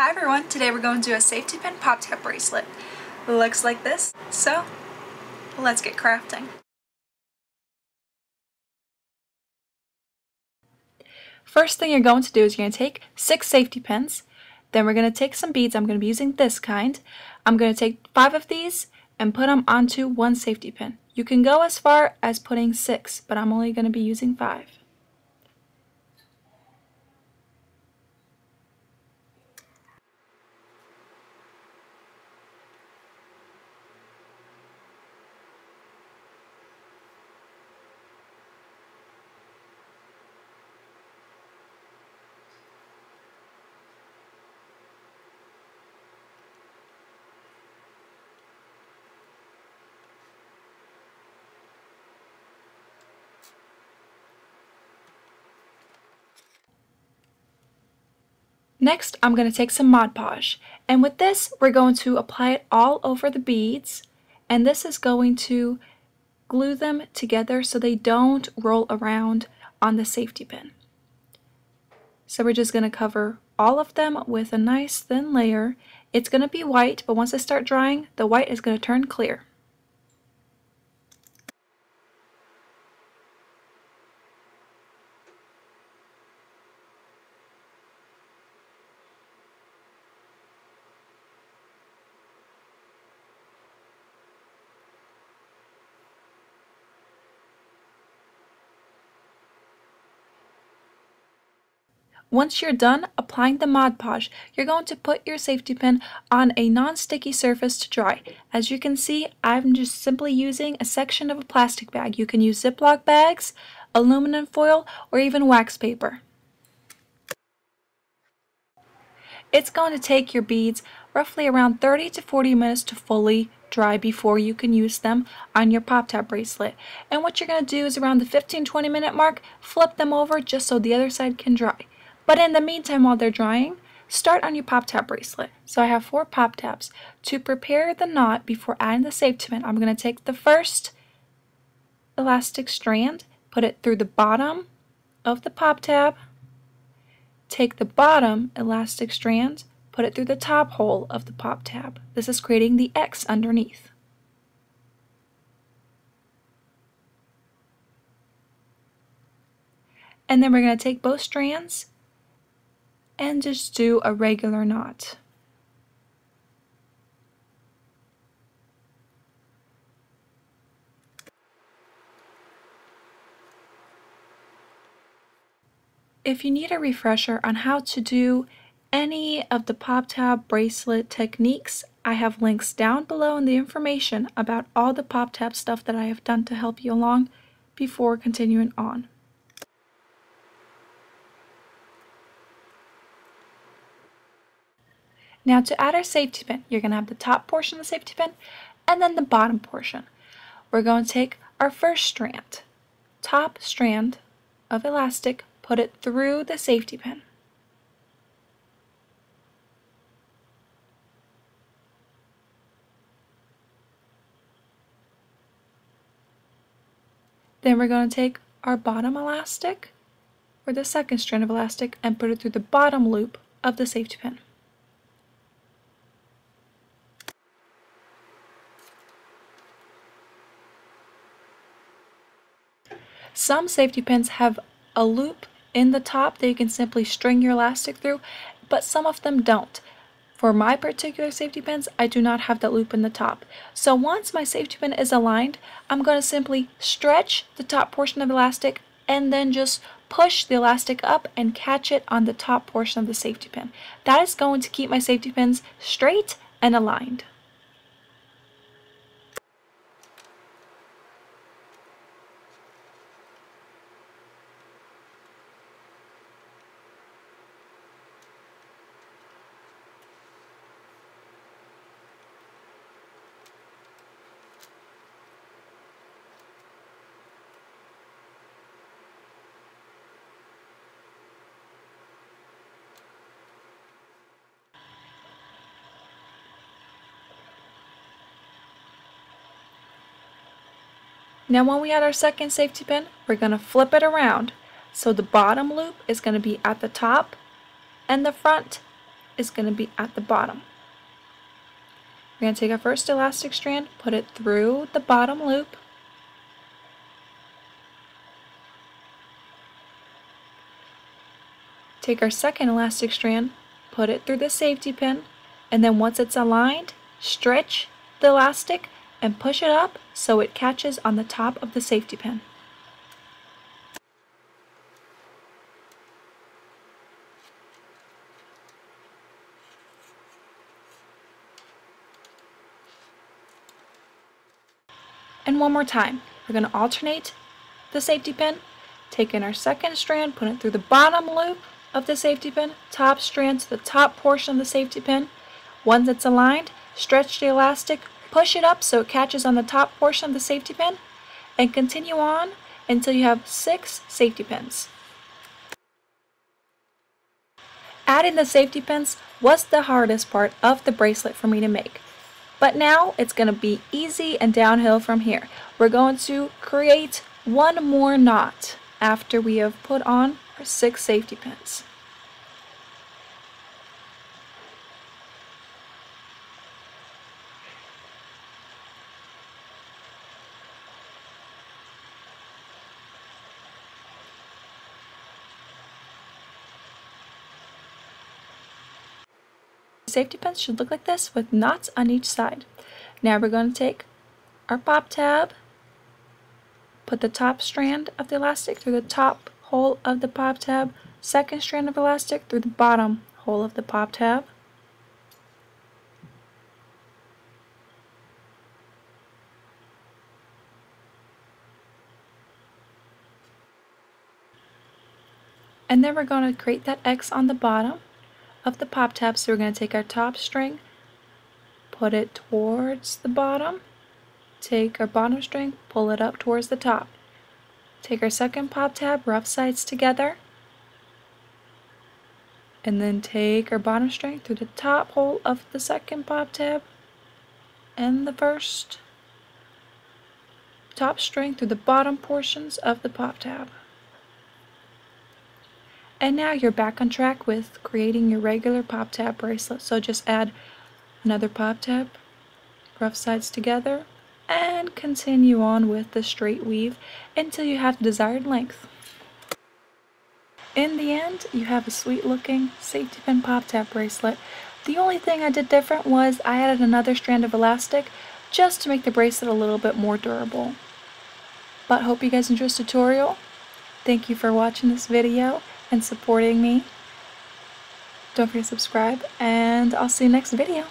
Hi everyone, today we're going to do a safety pin pop tab bracelet. Looks like this, so let's get crafting. First thing you're going to do is you're going to take six safety pins, then we're going to take some beads, I'm going to be using this kind. I'm going to take five of these and put them onto one safety pin. You can go as far as putting six, but I'm only going to be using five. Next, I'm going to take some Mod Podge. And with this, we're going to apply it all over the beads. And this is going to glue them together so they don't roll around on the safety pin. So we're just going to cover all of them with a nice thin layer. It's going to be white, but once they start drying, the white is going to turn clear. Once you're done applying the Mod Podge, you're going to put your safety pin on a non-sticky surface to dry. As you can see, I'm just simply using a section of a plastic bag. You can use Ziploc bags, aluminum foil, or even wax paper. It's going to take your beads roughly around 30 to 40 minutes to fully dry before you can use them on your pop tab bracelet. And what you're going to do is around the 15-20 minute mark, flip them over just so the other side can dry. But in the meantime, while they're drying, start on your pop tab bracelet. So I have four pop tabs. To prepare the knot before adding the safety pin, I'm going to take the first elastic strand, put it through the bottom of the pop tab, take the bottom elastic strand, put it through the top hole of the pop tab. This is creating the X underneath. And then we're going to take both strands and just do a regular knot. If you need a refresher on how to do any of the pop tab bracelet techniques, I have links down below in the information about all the pop tab stuff that I have done to help you along before continuing on. Now to add our safety pin, you're going to have the top portion of the safety pin and then the bottom portion. We're going to take our first strand, top strand of elastic, put it through the safety pin. Then we're going to take our bottom elastic, or the second strand of elastic, and put it through the bottom loop of the safety pin. Some safety pins have a loop in the top that you can simply string your elastic through, but some of them don't. For my particular safety pins, I do not have that loop in the top. So once my safety pin is aligned, I'm going to simply stretch the top portion of the elastic and then just push the elastic up and catch it on the top portion of the safety pin. That is going to keep my safety pins straight and aligned. Now when we add our second safety pin, we're going to flip it around. So the bottom loop is going to be at the top and the front is going to be at the bottom. We're going to take our first elastic strand, put it through the bottom loop, take our second elastic strand, put it through the safety pin, and then once it's aligned, stretch the elastic and push it up so it catches on the top of the safety pin. And one more time. We're going to alternate the safety pin, take in our second strand, put it through the bottom loop of the safety pin, top strand to the top portion of the safety pin. Once it's aligned, stretch the elastic, push it up so it catches on the top portion of the safety pin, and continue on until you have six safety pins. Adding the safety pins was the hardest part of the bracelet for me to make. But now it's going to be easy and downhill from here. We're going to create one more knot after we have put on our six safety pins. Safety pins should look like this with knots on each side. Now we're going to take our pop tab, put the top strand of the elastic through the top hole of the pop tab, second strand of elastic through the bottom hole of the pop tab, and then we're going to create that X on the bottom of the pop tab. So we're going to take our top string, put it towards the bottom, take our bottom string, pull it up towards the top. Take our second pop tab, rough sides together, and then take our bottom string through the top hole of the second pop tab and the first top string through the bottom portions of the pop tab. And now you're back on track with creating your regular pop tab bracelet. So just add another pop tab, rough sides together, and continue on with the straight weave until you have the desired length. In the end, you have a sweet looking safety pin pop tab bracelet. The only thing I did different was I added another strand of elastic just to make the bracelet a little bit more durable. But hope you guys enjoyed this tutorial. Thank you for watching this video and supporting me. Don't forget to subscribe, and I'll see you next video.